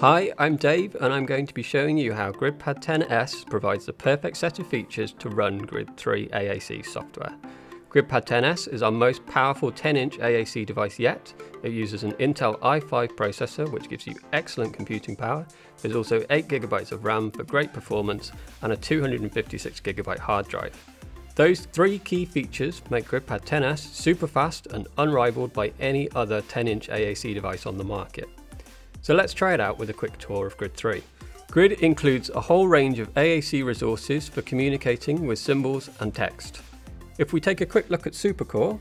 Hi, I'm Dave and I'm going to be showing you how GridPad 10S provides the perfect set of features to run Grid 3 AAC software. GridPad 10S is our most powerful 10-inch AAC device yet. It uses an Intel i5 processor which gives you excellent computing power. There's also 8GB of RAM for great performance and a 256GB hard drive. Those three key features make GridPad 10S super fast and unrivaled by any other 10-inch AAC device on the market. So let's try it out with a quick tour of Grid 3. Grid includes a whole range of AAC resources for communicating with symbols and text. If we take a quick look at SuperCore,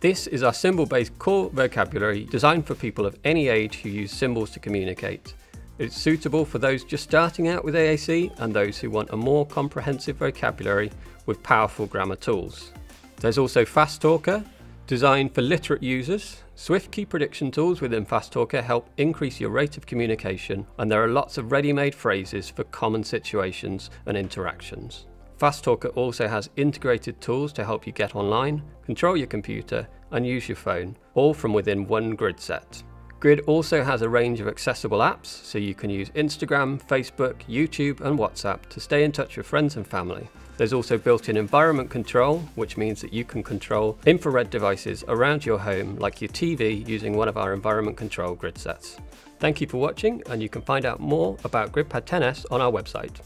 this is our symbol-based core vocabulary designed for people of any age who use symbols to communicate. It's suitable for those just starting out with AAC and those who want a more comprehensive vocabulary with powerful grammar tools. There's also FastTalker, Designed for literate users, SwiftKey prediction tools within FastTalker help increase your rate of communication, and there are lots of ready-made phrases for common situations and interactions. FastTalker also has integrated tools to help you get online, control your computer, and use your phone, all from within one grid set. Grid also has a range of accessible apps, so you can use Instagram, Facebook, YouTube, and WhatsApp to stay in touch with friends and family. There's also built-in environment control, which means that you can control infrared devices around your home, like your TV, using one of our environment control grid sets. Thank you for watching, and you can find out more about GridPad 10S on our website.